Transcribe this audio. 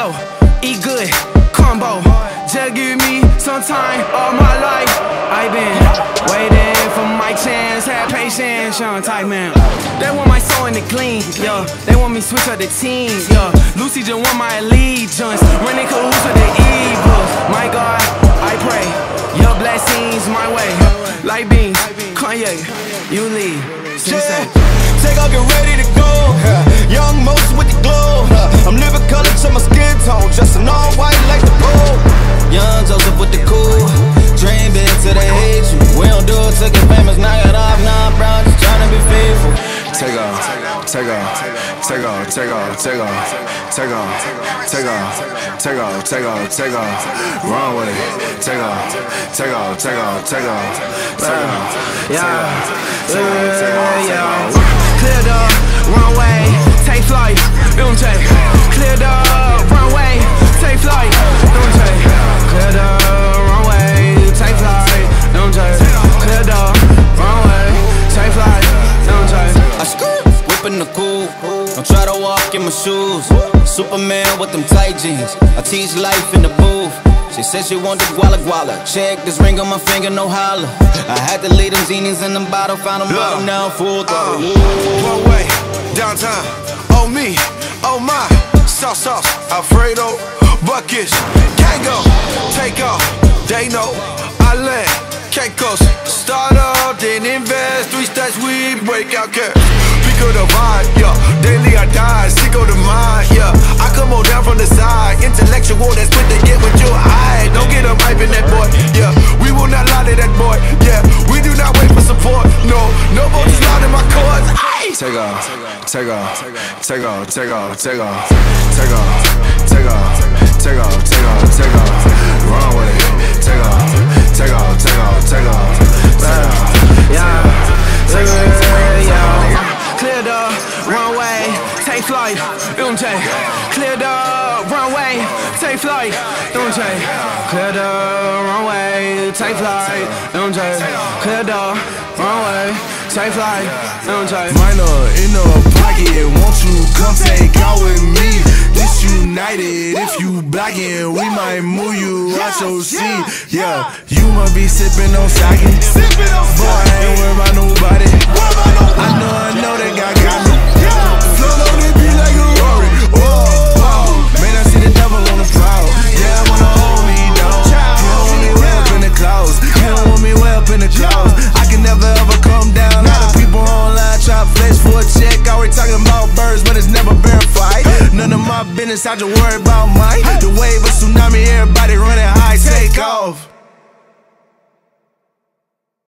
slow, eat good, combo. Just give me some time all my life. i been waiting for my chance, have patience, young type man. They want my soul in the clean, yeah. They want me switch up the team, yeah. Lucy just want my allegiance, running cahoots with the evils. My God, I pray, your blessings my way. Like being Kanye, you lead. Yeah. Take off, get ready to go. Young most with don't it famous, knock it off, nah, bro. Just tryna be faithful. Take off, take off, take off, take off, take off, take off, take off, take off, take off, take off, run with it. Take off, take off, take off, take off, take off, Yeah, yeah, yeah. Clear the runway, take flight, shoes. Superman with them tight jeans. I teach life in the booth. She said she want the guala guala. Check this ring on my finger, no holla. I had to leave them zenies in the bottle, found them bottom now full throttle. Uh, One way, downtown. Oh me, oh my. Sauce, sauce, Alfredo, buckets. Can't go, take off. They know I land can't coast Start up, then invest Three stacks, we break out cash Pick of the vibe, yeah. Daily I die, sick of the mind, yeah. I come on down from the side Intellectual, that's what they get with your eye. Don't get them hyping that boy, yeah. We will not lie to that boy, yeah. We do not wait for support, no. No vote is loud in my chords, Take off, take off, take off, take off, take off Take off, take off, take off, take off, take off. Run with it, take off take off, take off, take off, yeah. Clear the runway, take flight, don't take. Clear the runway, take flight, don't take. Clear the runway, take flight, don't take. Clear the runway, take flight, don't take. Minor in the pocket, won't you come take out with me? This united, if you blocking, we might move you out your seat. Yeah, you must be sipping on sake. Business, I just worry about mine. The wave of tsunami, everybody running high, take off.